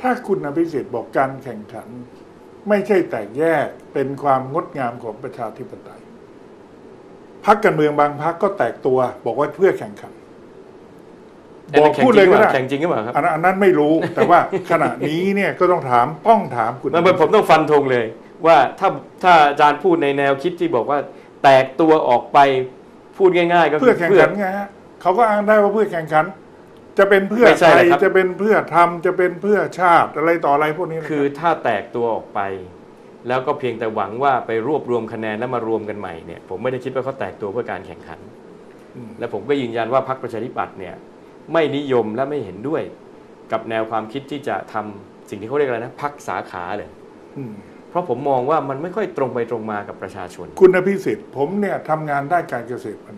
ถ้าคุณอภิสิทธิ์บอกการแข่งขัน ไม่ใช่แตกแยกเป็นความงดงามของประชาธิปไตยพักการเมืองบางพักก็แตกตัวบอกว่าเพื่อแข่งขันบอกพูดเลยก็ได้แข่งจริงหรือเปล่าครับอันนั้นอันนั้นไม่รู้แต่ว่าขณะนี้เนี่ยก็ต้องถามต้องถามคุณมันเป็นผมต้องฟันธงเลย ว่าถ้าถ้าอาจารย์พูดในแนวคิดที่บอกว่า แตกตัวออกไปพูดง่าย ๆ ก็คืเพื่อแข่งขันไงฮะเขาก็อ้างได้ว่าเพื่อแข่งขัน จะเป็นเพื่อไม่ใช่ไทยนะครับ จะเป็นเพื่อทำจะเป็นเพื่อชาติอะไรต่ออะไรพวกนี้นะคือรับถ้าแตกตัวออกไป แล้วก็เพียงแต่หวังว่าไปรวบรวมคะแนนแล้วมารวมกันใหม่เนี่ยผมไม่ได้คิดว่าเขาแตกตัวเพื่อการแข่งขันมและผมก็ยืนยันว่าพรรคประชาธิปัตย์เนี่ยไม่นิยมและไม่เห็นด้วย กับแนวความคิดที่จะทำสิ่งที่เขาเรียกอะไรนะพักสาขาเลย อืมเพราะผมมองว่ามันไม่ค่อยตรงไปตรงมากับประชาชน คุณอภิสิทธิ์ผมเนี่ยทำงานด้านการเกษตรมานาน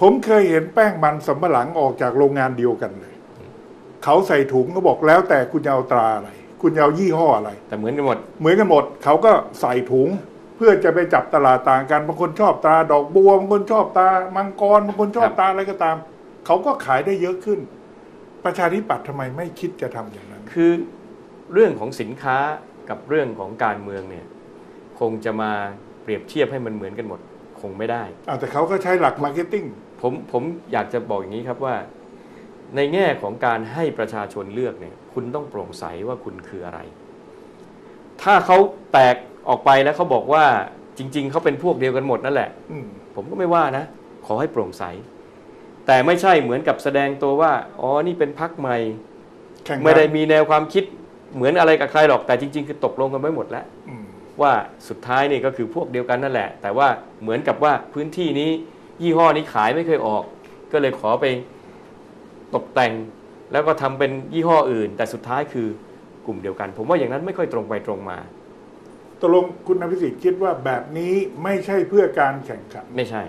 ผมเคยเห็นแป้งมันสำปะหลังออกจากโรงงานเดียวกันเลย เขาใส่ถุงก็บอกแล้วแต่คุณจะเอาตราอะไร คุณจะเอายี่ห้ออะไร แต่เหมือนกันหมด เหมือนกันหมด เขาก็ใส่ถุงเพื่อจะไปจับตลาดต่างกันบางคนชอบตราดอกบัวบางคนชอบตามังกรบางคนชอบครับตาอะไรก็ตาม เขาก็ขายได้เยอะขึ้น ประชาธิปัตย์ทำไมไม่คิดจะทำอย่างนั้น คือเรื่องของสินค้ากับเรื่องของการเมืองเนี่ยคงจะมาเปรียบเทียบให้มันเหมือนกันหมด คงไม่ได้อ้าวแต่เขาก็ใช้หลัก marketing ผมผมอยากจะบอกอย่างนี้ครับว่า ในแง่ของการให้ประชาชนเลือกเนี่ย คุณต้องโปร่งใสว่าคุณคืออะไร ถ้าเขาแตกออกไปแล้วเขาบอกว่าจริง ๆเขาเป็นพวกเดียวกันหมดนั่นแหละอืมผมก็ไม่ว่านะ ขอให้โปร่งใส แต่ไม่ใช่เหมือนกับแสดงตัวว่าอ๋อนี่เป็นพักใหม่แข่งกันไม่ได้มีแนวความคิดเหมือนอะไรกับใครหรอกแต่จริง ๆ คือตกลงกันไว้หมดแล้วอืมว่าสุดท้ายนี่ก็คือพวกเดียวกันนั่นแหละ แต่ว่าเหมือนกับว่าพื้นที่นี้ ยี่ห้อนี้ขายไม่เคยออก ก็เลยขอไปตกแต่ง แล้วก็ทำเป็นยี่ห้ออื่น แต่สุดท้ายคือกลุ่มเดียวกัน ผมว่าอย่างนั้นไม่ค่อยตรงไปตรงมาตกลงคุณอภิสิทธิ์คิดว่าแบบนี้ไม่ใช่เพื่อการแข่งขันไม่ใช่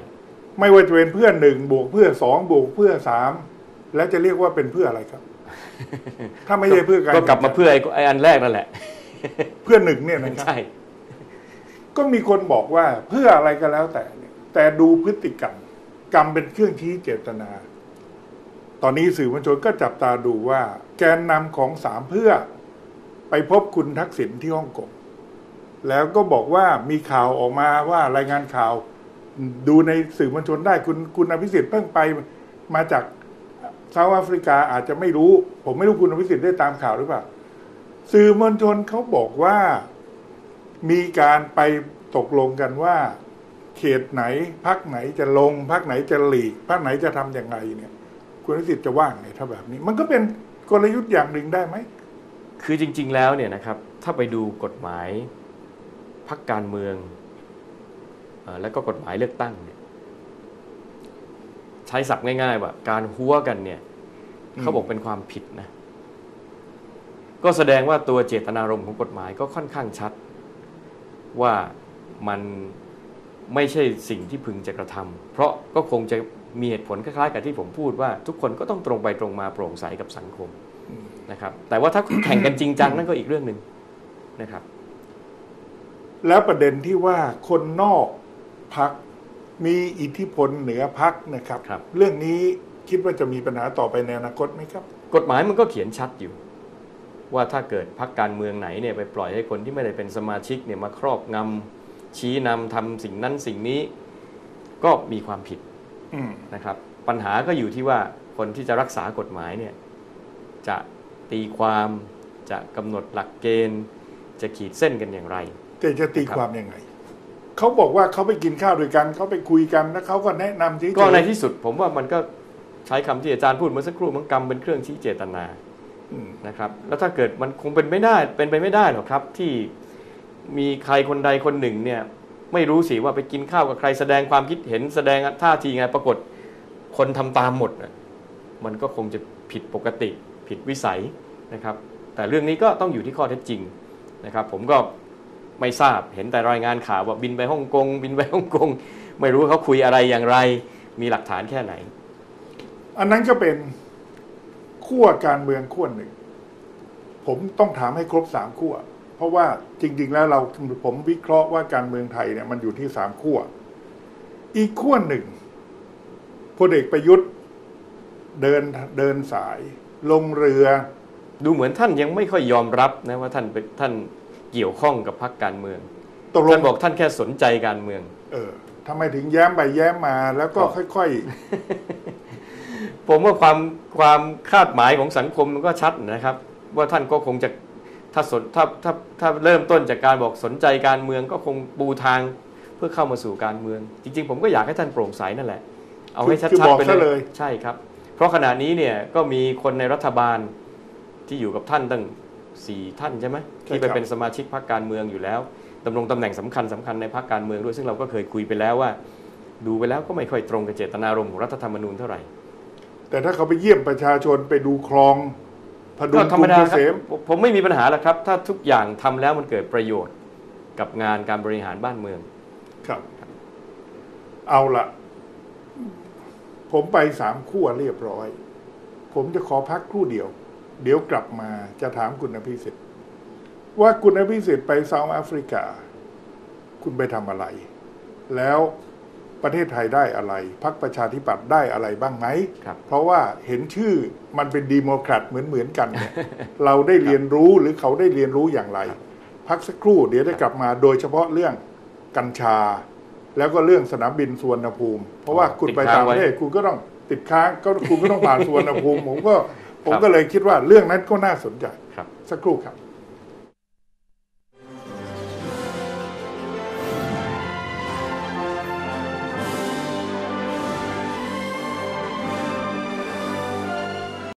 ไม่ว่าจะเป็นเพื่อหนึ่งบวกเพื่อสองบวกเพื่อสามแล้วจะเรียกว่าเป็นเพื่ออะไรครับ ถ้าไม่ใช่เพื่อการก็กลับมาเพื่อไอ้ไอ้อันแรกนั่นแหละ เพื่อหนึ่งเนี่ยนะครับใช่ก็มีคนบอกว่าเพื่ออะไรก็แล้วแต่เนี่ย แต่ดูพฤติกรรม กรรมเป็นเครื่องชี้เจตนา ตอนนี้สื่อมวลชนก็จับตาดูว่า แกนนำของสามเพื่อ ไปพบคุณทักษิณที่ฮ่องกงแล้วก็บอกว่ามีข่าวออกมาว่ารายงานข่าว ดูในสื่อมวลชนได้คุณคุณอภิสิทธิ์เพิ่งไปมาจากเซาท์แอฟริกาอาจจะไม่รู้ ผมไม่รู้คุณอภิสิทธิ์ได้ตามข่าวหรือเปล่าสื่อมวลชนเขาบอกว่ามีการไปตกลงกันว่า เขตไหนพักไหนจะลงพักไหนจะหลีกพักไหนจะทำอย่างไรเนี่ย คุณอภิสิทธิ์จะว่างไงถ้าแบบนี้ มันก็เป็นกลยุทธ์อย่างหนึ่งได้ไหมคือจริง ๆ แล้วเนี่ยนะครับ ถ้าไปดูกฎหมายพักการเมืองออแล้วก็กฎหมายเลือกตั้งเนี่ยใช้ศัพท์ง่าย ๆ ว่า การหัวกันเนี่ยเขาบอกเป็นความผิดนะ ก็แสดงว่าตัวเจตนารมณ์ของกฎหมายก็ค่อนข้างชัด ว่ามัน ไม่ใช่สิ่งที่พึงจะกระทำเพราะก็คงจะมีเหตุผลคล้ายๆกับที่ผมพูดว่า ทุกคนก็ต้องตรงไปตรงมาโปร่งใสกับสังคมนะครับแต่ว่าถ้าแข่งกันจริงจังนั่นก็อีกเรื่องหนึ่งนะครับ แล้วประเด็นที่ว่าคนนอกพักมีอิทธิพลเหนือพักนะครับครับเรื่องนี้คิดว่าจะมีปัญหาต่อไปในอนาคตไหมครับ กฎหมายมันก็เขียนชัดอยู่ ว่าถ้าเกิดพักการเมืองไหนเนี่ยไปปล่อยให้คนที่ไม่ได้เป็นสมาชิกเนี่ยมาครอบงำ ชี้นำทำสิ่งนั้นสิ่งนี้ก็มีความผิดอืมนะครับ ปัญหาก็อยู่ที่ว่าคนที่จะรักษากฎหมายเนี่ยจะตีความจะกำหนดหลักเกณฑ์ จะขีดเส้นกันอย่างไรแต่จะตีความยังไงเขาบอกว่าเขาไปกินข้าวด้วยกันเขาไปคุยกันแล้วเขาก็แนะนำที่ก็ในที่สุด ผมว่ามันก็ใช้คำที่อาจารย์พูดเมื่อสักครู่มันกรรมเป็นเครื่องชี้เจตนาอืมนะครับ แล้วถ้าเกิดมันคงเป็นไม่ได้เป็นไปไม่ได้หรอกครับที่ มีใครคนใดคนหนึ่งเนี่ยไม่รู้สิว่าไปกินข้าวกับใครแสดงความคิดเห็นแสดงท่าทีไงปรากฏคนทำตามหมด มันก็คงจะผิดปกติผิดวิสัยนะครับ แต่เรื่องนี้ก็ต้องอยู่ที่ข้อเท็จจริงนะครับ ผมก็ไม่ทราบเห็นแต่รายงานข่าวว่าบินไปฮ่องกง บินไปฮ่องกง ไม่รู้เขาคุยอะไรอย่างไร มีหลักฐานแค่ไหน อันนั้นก็เป็นขั้วการเมืองขั้วหนึ่ง ผมต้องถามให้ครบสามขั้ว ราะว่าจริง ๆ แล้วเราผมวิเคราะห์ว่าการเมืองไทยเนี่ยมันอยู่ที่สามขั้ว อีกขั้วหนึ่งพลเอกประยุทธ์เดินเดินสาย ลงเรือ ดูเหมือนท่านยังไม่ค่อยยอมรับนะว่าท่านเป็นท่านเกี่ยวข้องกับพรรคการเมืองตกลท่างนบอกท่านแค่สนใจการเมือง เออทำไมถึงแย้มไปแย้มมาแล้วก็ก็ค่อยผมว่าความความคาดหมายของสังคมมันก็ชัดนะครับ ว่าท่านก็คงจะ ถ้าสนถ้าถ้าถ้าเริ่มต้นจากการบอกสนใจการเมืองก็คงปูทางเพื่อเข้ามาสู่การเมือง จริง ๆ ผมก็อยากให้ท่านโปร่งใสนั่นแหละ เอาให้ชัคือดบอกๆไปซะเลเลยยใช่ครับ เพราะขณะนี้เนี่ยก็มีคนในรัฐบาลที่อยู่กับท่านตั้งสี่ท่านใช่ไหมที่ไปเป็นสมาชิกพรรคการเมืองอยู่แล้วดำรงตำแหน่งสำคัญสำคัญในพรรคการเมืองด้วยซึ่งเราก็เคยคุยไปแล้วว่า ดูไปแล้วก็ไม่ค่อยตรงกับเจตนารมณ์ของรัฐธรรมนูญเท่าไหร่ๆแต่ถ้าเขาไปเยี่ยมประชาชนไปดูคลองพ ดุก็งธรกรรุมงดาเกครับษมผมผมไม่มีปัญหาหรอกครับ ถ้าทุกอย่างทำแล้วมันเกิดประโยชน์กับงานการบริหารบ้านเมือง ครับ เอาละผมไปสามขั้วเรียบร้อย ผมจะขอพักครู่เดียว เดี๋ยวกลับมาจะถามคุณอภิสิทธิ์ว่าคุณอภิสิทธิ์ไปเซาท์แอฟริกา คุณไปทำอะไร แล้ว ประเทศไทยได้อะไรพรรคประชาธิปัตย์ได้อะไรบ้างไหม ครับ เพราะว่าเห็นชื่อมันเป็นดีโมแครตเหมือนเหมือนๆกันเนี่ยเราได้เรียนรู้หรือเขาได้เรียนรู้อย่างไร พักสักครู่เดี๋ยวได้กลับมาโดยเฉพาะเรื่องกัญชา แล้วก็เรื่องสนามบินสุวรรณภูมิ เพราะว่าคุณไปต่างประเทศคุณก็ต้องติดค้างก็คุณก็ต้องผ่านสุวรรณภูมิผมก็ผมก็เลยคิดว่าเรื่องนั้นก็น่าสนใจครับ สักครู่ครับ